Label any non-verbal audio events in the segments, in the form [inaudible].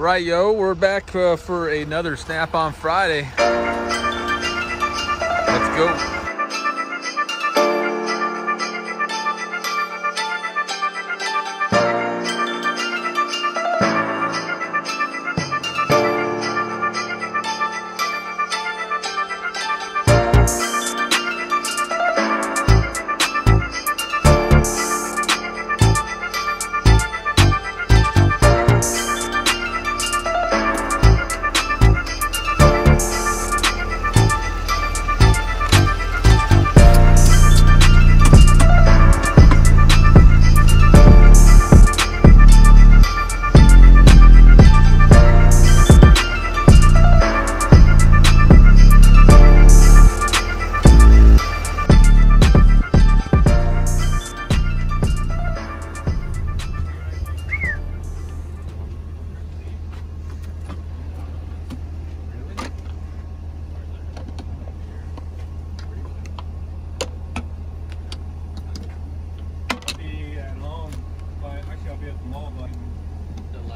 All right, yo, we're back uh, for another Snap on Friday. Let's go.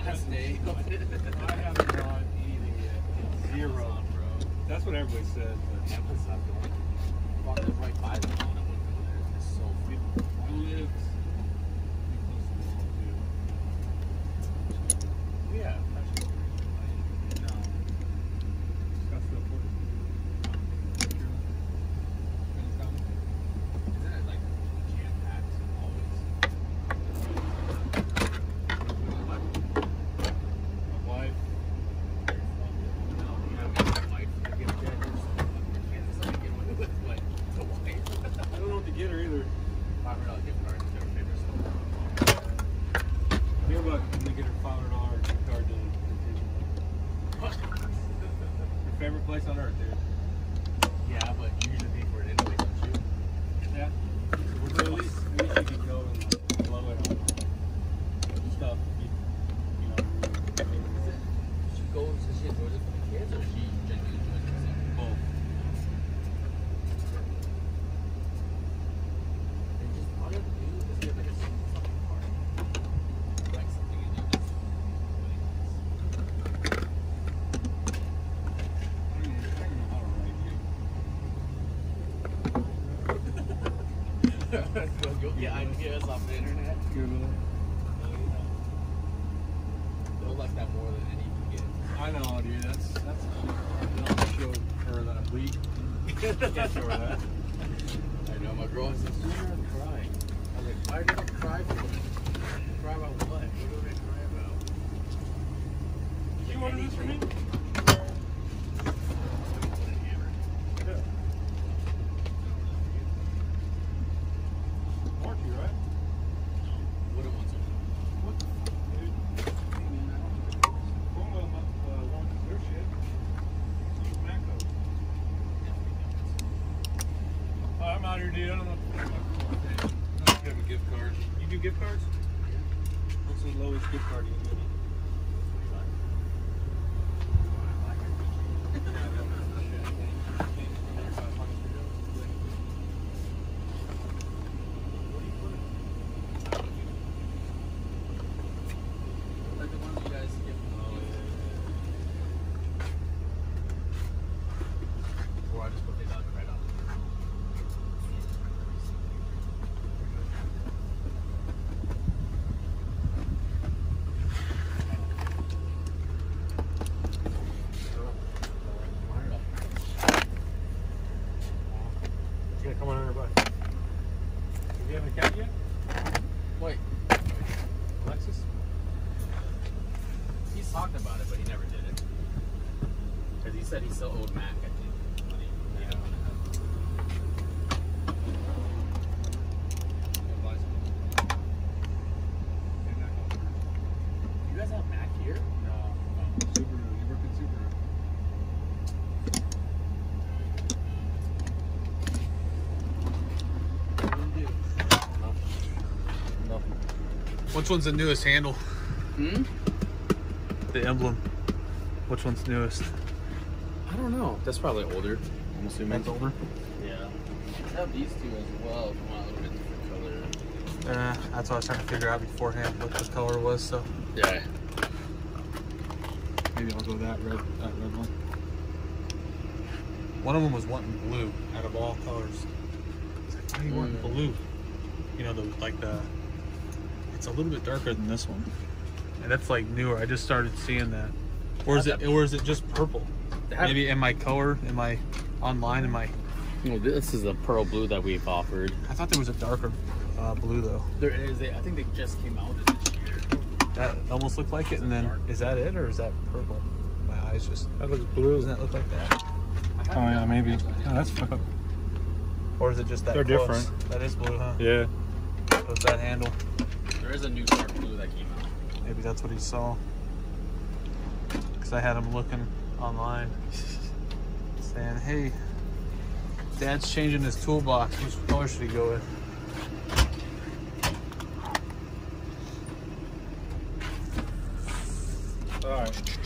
Last day. I haven't bought anything yet. Zero. That's what everybody said. But Amazon. Fuck, it's right by the mall. I went over there. It's so we, we lived pretty close to the mall too. Yeah. No. Scottsdale Port. Isn't it like jam packed always? My wife. No, you know, my wife. I get that. Kansas City get away with what? The wife. I don't know what to get her either. Five hundred dollar gift card to their favorite store. I think about when they get her five hundred dollar gift card to her favorite place on earth, dude. Yeah, but you usually pay for it anyway, don't you? Yeah. So at least, at least you could go and blow it on stuff. You, you know, I mean, Is it? She goes. Does she enjoy it for the kids, or she genuinely enjoys it herself? both. And just all you have to do is get like a simple fucking card. Like something in there that's really nice. I don't even, I don't even know how to write, Go get off the internet. Google it. They'll like that more than any you can I know, dude. That's that's. I'll show her that I'm weak. Can't show her that. [laughs] I know my girl says, "I'm crying." I was like, "Why do you cry for? Cry about what? What do they cry about?" You order this for me? Yeah. Marky, right? What it wants to What? Dude. Cromwell uh, wants their shit. Use Matco. Dude. I don't know fuck I'm giving a gift card. You do gift cards? What's the lowest gift card you can give me? Like the ones you guys give Or I just put the dog right on. It's gonna come on under butt. Have you have an account yet? Wait, Alexis? he's talked about it, but he never did it. Because he said he still owed Mac, I think. Money. Yeah. You guys have Mac here? Subaru. You work at Subaru. Which one's the newest handle? Hmm? The emblem. Which one's newest? I don't know. That's probably older. I'm assuming. That's older. Yeah. I have these two as well. If you want a little bit different color. Uh, that's what I was trying to figure out beforehand what the color was. So Yeah. Maybe I'll go that red, that red one. One of them was wanting blue out of all colors. It's like, why do you want Mm. blue? You know, the like the. It's a little bit darker than this one, and that's like newer. I just started seeing that. Or is it? Or is it just purple? Maybe in my color, in my online, in my. Well, this is the pearl blue that we've offered. I thought there was a darker uh, blue though. There is. A, I think they just came out with it this year. That almost looked like it, and then is that it or is that purple? My eyes just that looks blue. Doesn't that look like that? Oh yeah, maybe. Oh, that's fucked up. Or is it just that? They're close? different. That is blue, huh? Yeah. So that handle. There is a new dark blue that came out. Maybe that's what he saw. Because I had him looking online, [laughs] saying, "Hey, Dad's changing his toolbox. Which color should he go with?" All right.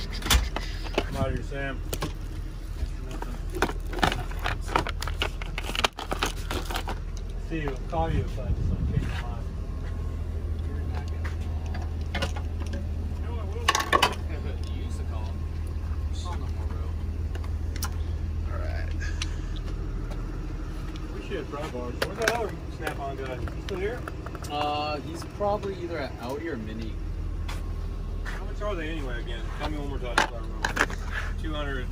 I'm out of here, Sam. See you. I'll call you if I just don't change my mind. probably either an Audi or Mini. How much are they anyway again? Tell me one more time if I remember. 200,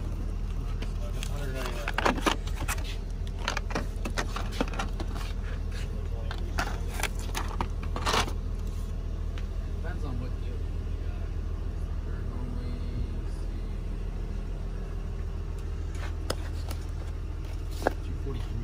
Depends on what you normally, see, 242.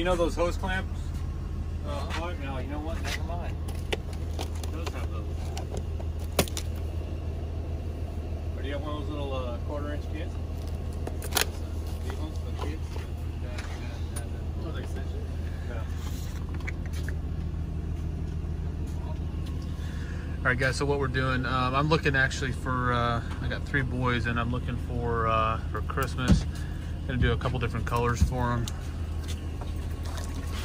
You know those hose clamps? Uh, what? No, you know what? Never mind. Those have those. Or do you have one of those little uh, quarter inch kits? These ones for kids? Oh, the extension? Yeah. All right, guys. So what we're doing, um, I'm looking actually for. Uh, I got three boys, and I'm looking for uh, for Christmas. Gonna do a couple different colors for them.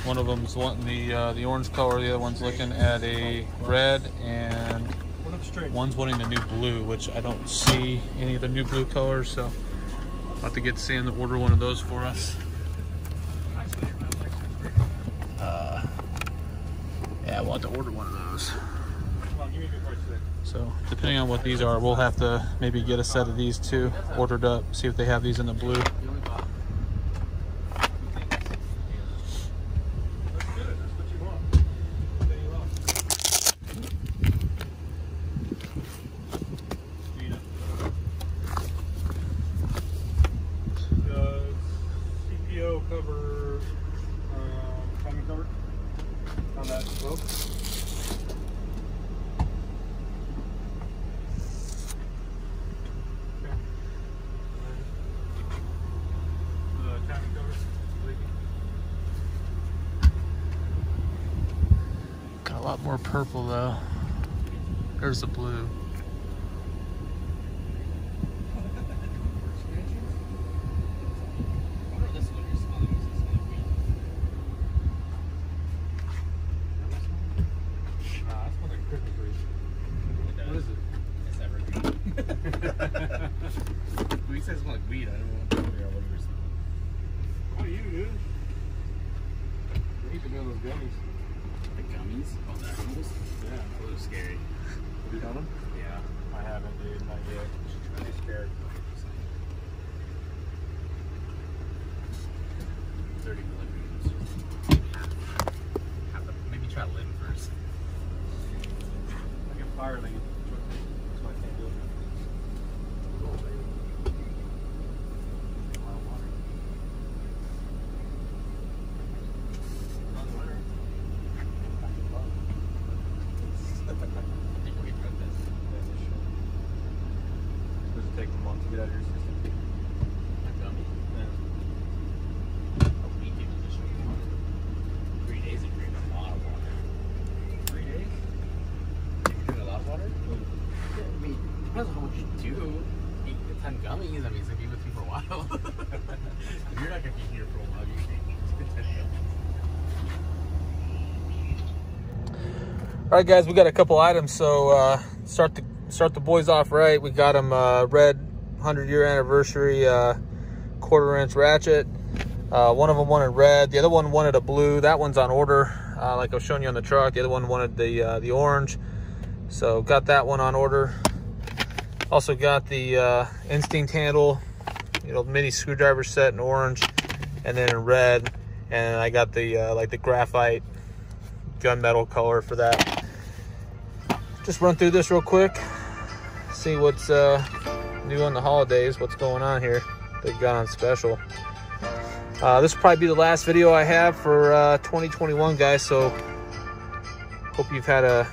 One of them's wanting the uh, the orange color. The other one's looking at a red, and One one's wanting the new blue, which I don't see any of the new blue colors. So I'll have to get Sam to order one of those for us. Uh, yeah, we'll have to order one of those. So depending on what these are, we'll have to maybe get a set of these too ordered up. See if they have these in the blue. You only bought That's good. That's what you want. Then you lost. Speed up. Does CPO cover um, timing cover on that slope? Okay. The timing cover leaking. Got a lot more purple though. There's the blue. I wonder if this is what you're smelling. Is this like weed? Nah, that smells like Christmas tree. It What is does. it? It's evergreen. when you said it smelled like weed, I didn't want to figure out what you were smelling. What are you, dude? You need to know those gummies. The gummies? Oh, the animals? Yeah. scary. Have you done them? Yeah. I haven't, dude. Not yet. I'm too scared. Thirty milligrams. Have to maybe try limb first. I can fire lead. That's why I can't do it. I think we tried this. Does it take a month to get out of your system? A gummy? A week even just drink water. Three days and drink a lot of water. Three days? You drink a lot of water? Yeah, I mean, depends on how much you do. Eat a ton of gummies, I mean, it's gonna be with you for a while. Not gonna be here for a while, you can eat 10. All right, guys, we got a couple items. So uh, start the start the boys off right. We got them uh, red 100 year anniversary uh, quarter inch ratchet. Uh, one of them wanted red. The other one wanted a blue. That one's on order, uh, like I was showing you on the truck. The other one wanted the uh, the orange. So got that one on order. Also got the uh, instinct handle, you know, mini screwdriver set in orange, and then in red. And I got the uh, like the graphite gunmetal color for that. Just run through this real quick, see what's uh, new on the holidays, what's going on here. They got on special. Uh, this will probably be the last video I have for uh, 2021, guys. So hope you've had a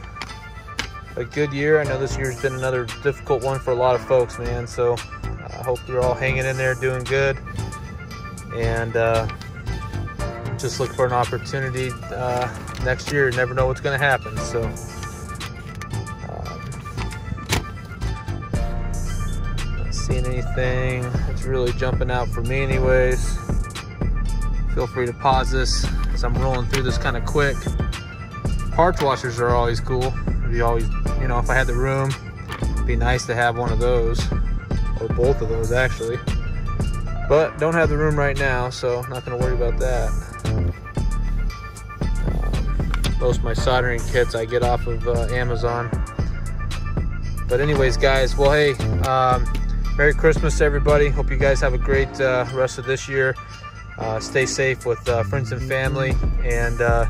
a good year. I know this year's been another difficult one for a lot of folks, man. So I hope you're all hanging in there, doing good, and uh, just look for an opportunity uh, next year. You never know what's going to happen. So. um, Not seeing anything that's really jumping out for me, anyways. Feel free to pause this as I'm rolling through this kind of quick. Parts washers are always cool. You always, you know, if I had the room, it'd be nice to have one of those, or both of those actually. But don't have the room right now, so not going to worry about that. Um, most of my soldering kits I get off of uh, Amazon. But anyways, guys, well, hey, um, Merry Christmas, everybody. Hope you guys have a great uh, rest of this year. Uh, stay safe with uh, friends and family. And uh,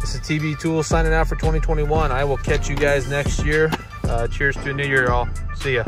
this is TB Tools signing out for 2021. I will catch you guys next year. Uh, cheers to a new year, all. See ya.